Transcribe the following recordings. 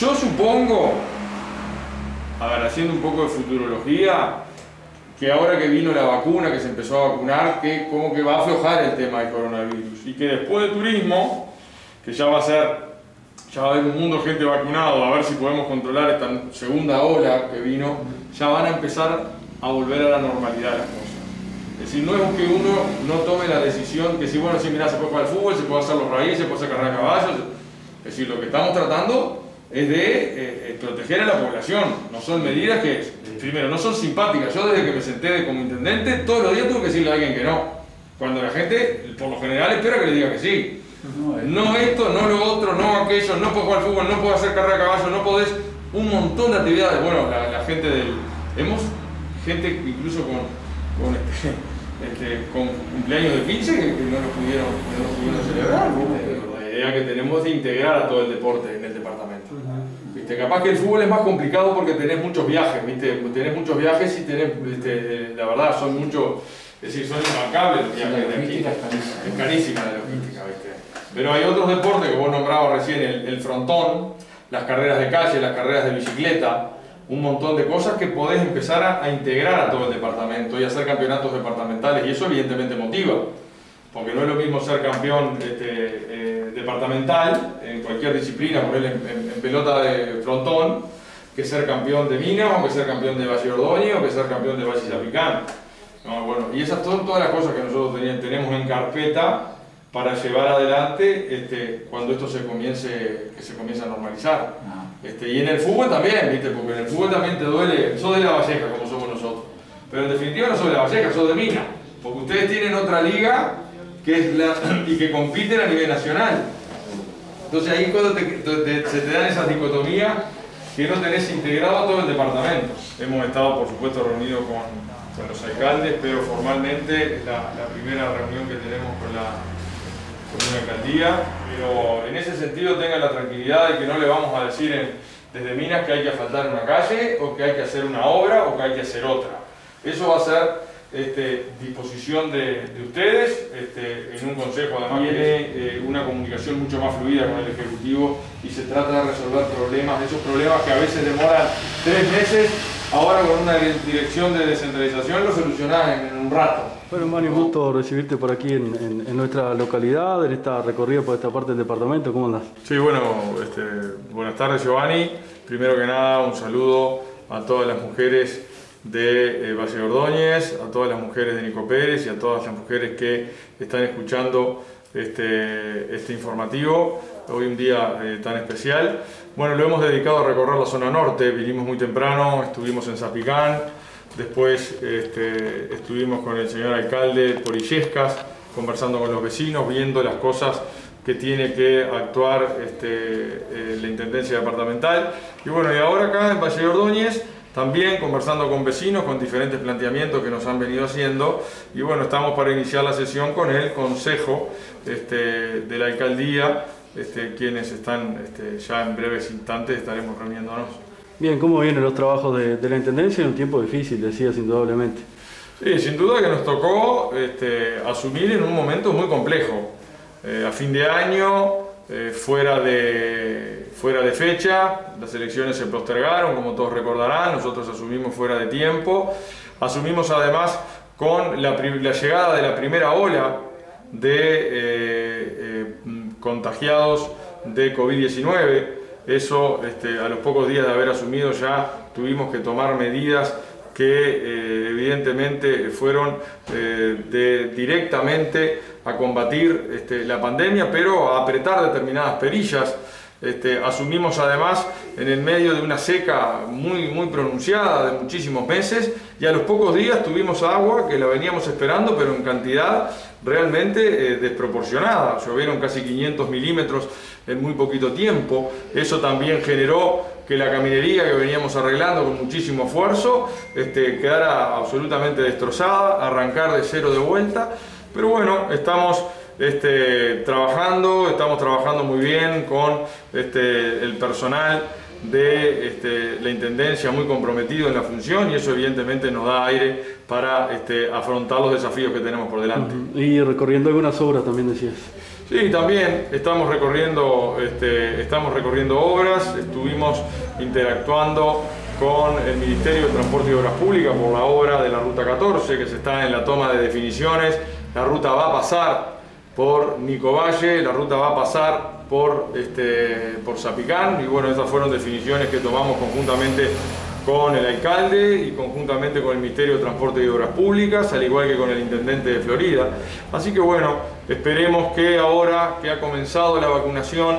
Yo supongo, a ver, haciendo un poco de futurología, que ahora que vino la vacuna, que se empezó a vacunar, que como que va a aflojar el tema del coronavirus y que después del turismo, que ya va a ser, ya va a haber un mundo de gente vacunado, a ver si podemos controlar esta segunda ola que vino, ya van a empezar a volver a la normalidad las cosas. Es decir, no es que uno no tome la decisión que si, bueno, si mira, se puede jugar al fútbol, se puede hacer los raíces, se puede sacar a caballos. Es decir, lo que estamos tratando es de eh, eh, proteger a la población. No son medidas que, primero, no son simpáticas. Yo desde que me senté como intendente, todos los días tuve que decirle a alguien que no. Cuando la gente, por lo general, espera que le diga que sí. No esto, no lo otro, no aquello, no puedo jugar al fútbol, no puedo hacer carrera de caballo, no podés. Un montón de actividades. Bueno, la, gente del. Hemos gente incluso con, con este, este, con cumpleaños de 15 que, no lo pudieron, no celebrar. La idea que tenemos es de integrar a todo el deporte. ¿Viste? Capaz que el fútbol es más complicado porque tenés muchos viajes, ¿viste? tenés muchos viajes y tenés, este, la verdad, son muchos, es decir, son imbancables los viajes de aquí. Es carísima la logística, ¿viste? Pero hay otros deportes que vos nombrabas recién, el, el frontón, las carreras de calle, las carreras de bicicleta, un montón de cosas que podés empezar a, integrar a todo el departamento y hacer campeonatos departamentales y eso evidentemente motiva porque no es lo mismo ser campeón este, eh, departamental en cualquier disciplina, por ejemplo en, pelota de frontón, que ser campeón de Minas, o que ser campeón de Valle Ordóñez, o que ser campeón de Valle Zapicán. bueno, y esas son todas las cosas que nosotros tenemos en carpeta para llevar adelante este, cuando esto se comience, que se comience a normalizar. Ah. Este, y en el fútbol también, ¿viste? porque en el fútbol también te duele, sos de la Valleja como somos nosotros, pero en definitiva no sos de la Valleja, sos de Mina, porque ustedes tienen otra liga que es la, y que compiten a nivel nacional. Entonces ahí cuando se te dan esas dicotomías que no tenés integrado todo el departamento. Hemos estado por supuesto reunidos con, con los alcaldes, pero formalmente es la, la primera reunión que tenemos con la, con una alcaldía, pero en ese sentido tengan la tranquilidad de que no le vamos a decir desde Minas que hay que asfaltar una calle o que hay que hacer una obra o que hay que hacer otra. Eso va a ser este, disposición de, ustedes este, en un consejo. Además tiene eh, una comunicación mucho más fluida con el Ejecutivo y se trata de resolver problemas, esos problemas que a veces demoran tres meses, ahora con una dirección de descentralización lo solucionan en un rato. Bueno, Mani, un gusto recibirte por aquí en, nuestra localidad, en esta recorrida por esta parte del departamento. ¿Cómo andas? Sí, bueno, este, buenas tardes, Giovanni. Primero que nada, un saludo a todas las mujeres de eh, Valle Ordóñez, a todas las mujeres de Nico Pérez y a todas las mujeres que están escuchando este, este informativo, hoy un día eh, tan especial. Bueno, lo hemos dedicado a recorrer la zona norte, vinimos muy temprano, estuvimos en Zapicán, Después este, estuvimos con el señor alcalde por Illescas, conversando con los vecinos, viendo las cosas que tiene que actuar este, eh, la Intendencia Departamental. Y bueno, y ahora acá en Valle Ordóñez, también conversando con vecinos, con diferentes planteamientos que nos han venido haciendo. Y bueno, estamos para iniciar la sesión con el Consejo este, de la Alcaldía, quienes están ya en breves instantes estaremos reuniéndonos. Bien, ¿cómo vienen los trabajos de, la Intendencia en un tiempo difícil, decías indudablemente? Sí, sin duda que nos tocó este, asumir en un momento muy complejo. Eh, a fin de año, eh, fuera, de, fuera de fecha, las elecciones se postergaron, como todos recordarán, nosotros asumimos fuera de tiempo. Asumimos además con la, llegada de la primera ola de eh, contagiados de COVID-19 eso, este, a los pocos días de haber asumido ya tuvimos que tomar medidas que eh, evidentemente fueron eh, directamente a combatir este, la pandemia, pero a apretar determinadas perillas. Este, asumimos además en el medio de una seca muy, muy pronunciada de muchísimos meses y a los pocos días tuvimos agua que la veníamos esperando, pero en cantidad realmente eh, desproporcionada. Llovieron casi 500 milímetros en muy poquito tiempo. Eso también generó que la caminería que veníamos arreglando con muchísimo esfuerzo este, quedara absolutamente destrozada, arrancar de cero de vuelta. Pero bueno, estamos este, trabajando, estamos trabajando muy bien con este, el personal de este, la Intendencia muy comprometido en la función y eso evidentemente nos da aire para este, afrontar los desafíos que tenemos por delante. Y recorriendo algunas obras también decías. Sí, también estamos recorriendo, este, estamos recorriendo obras, estuvimos interactuando con el Ministerio de Transporte y Obras Públicas por la obra de la Ruta 14 que se está en la toma de definiciones. La ruta va a pasar por Nico Valle, la ruta va a pasar por, este, por Zapicán y bueno, esas fueron definiciones que tomamos conjuntamente con el alcalde y conjuntamente con el Ministerio de Transporte y Obras Públicas, al igual que con el Intendente de Florida. Así que bueno, esperemos que ahora que ha comenzado la vacunación,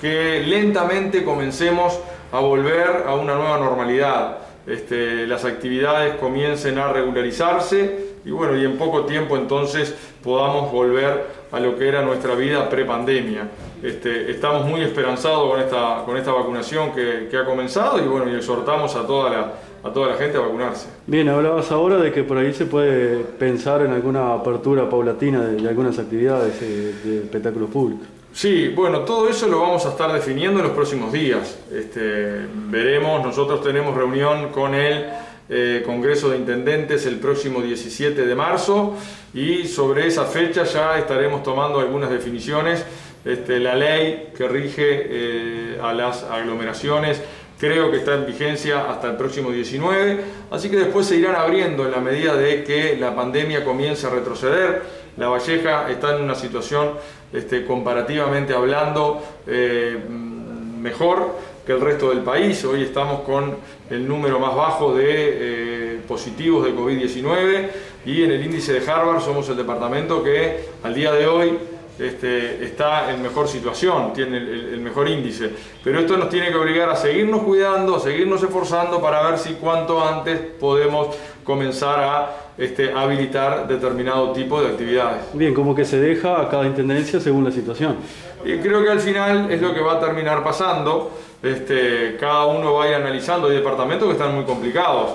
que lentamente comencemos a volver a una nueva normalidad. Este, las actividades comiencen a regularizarse y bueno, y en poco tiempo entonces podamos volver a lo que era nuestra vida pre-pandemia. Este, estamos muy esperanzados con esta, con esta vacunación que, ha comenzado y bueno, y exhortamos a toda, la, a toda la gente a vacunarse. Bien, hablabas ahora de que por ahí se puede pensar en alguna apertura paulatina de, algunas actividades eh, de espectáculos públicos. Sí, bueno, todo eso lo vamos a estar definiendo en los próximos días. Este, veremos, nosotros tenemos reunión con el eh, Congreso de Intendentes el próximo 17 de marzo. Y sobre esa fecha ya estaremos tomando algunas definiciones. Este, la ley que rige eh, a las aglomeraciones creo que está en vigencia hasta el próximo 19, así que después se irán abriendo en la medida de que la pandemia comience a retroceder. La Valleja está en una situación este, comparativamente hablando eh, mejor que el resto del país. Hoy estamos con el número más bajo de eh, positivos de COVID-19 y en el índice de Harvard somos el departamento que al día de hoy este, está en mejor situación, tiene el, mejor índice. Pero esto nos tiene que obligar a seguirnos cuidando, a seguirnos esforzando para ver si cuanto antes podemos comenzar a este, habilitar determinado tipo de actividades. Bien, como que se deja a cada intendencia según la situación. Y creo que al final es lo que va a terminar pasando. Este, cada uno va a ir analizando. Hay departamentos que están muy complicados.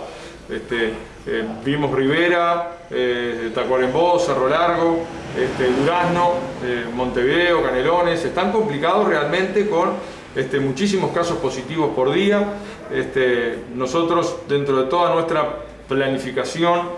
Este, eh, vimos Rivera, eh, Tacuarembó, Cerro Largo, este, Durazno, eh, Montevideo, Canelones, están complicados realmente con este, muchísimos casos positivos por día. Nosotros dentro de toda nuestra planificación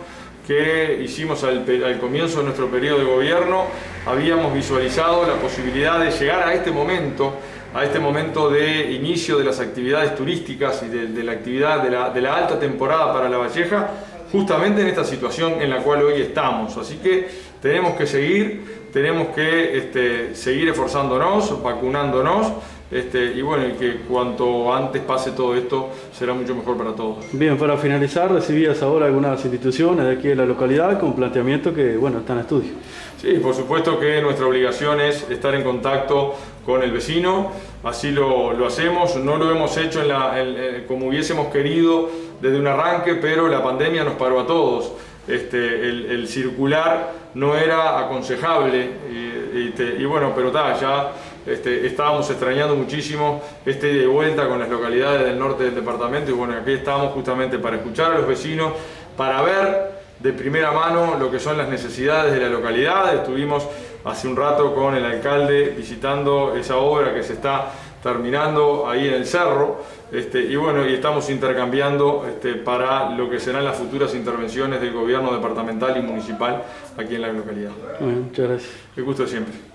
que hicimos al, al, comienzo de nuestro periodo de gobierno, habíamos visualizado la posibilidad de llegar a este momento a este momento de inicio de las actividades turísticas y de, la actividad de la, de la, alta temporada para La Valleja, justamente en esta situación en la cual hoy estamos. Así que tenemos que seguir, tenemos que este, seguir esforzándonos, vacunándonos. Este, y bueno, y que cuanto antes pase todo esto será mucho mejor para todos. Bien, para finalizar, recibías ahora algunas instituciones de aquí de la localidad con planteamiento que, bueno, están en estudio. Sí, por supuesto que nuestra obligación es estar en contacto con el vecino, así lo, lo hacemos, no lo hemos hecho en la, como hubiésemos querido desde un arranque, pero la pandemia nos paró a todos. Este, el, circular no era aconsejable y, bueno, pero está, ya este, estábamos extrañando muchísimo este de vuelta con las localidades del norte del departamento y bueno, aquí estamos justamente para escuchar a los vecinos, para ver de primera mano lo que son las necesidades de la localidad. Estuvimos hace un rato con el alcalde visitando esa obra que se está terminando ahí en el cerro este, y bueno, y estamos intercambiando este, para lo que serán las futuras intervenciones del gobierno departamental y municipal aquí en la localidad. muchas gracias. El gusto siempre.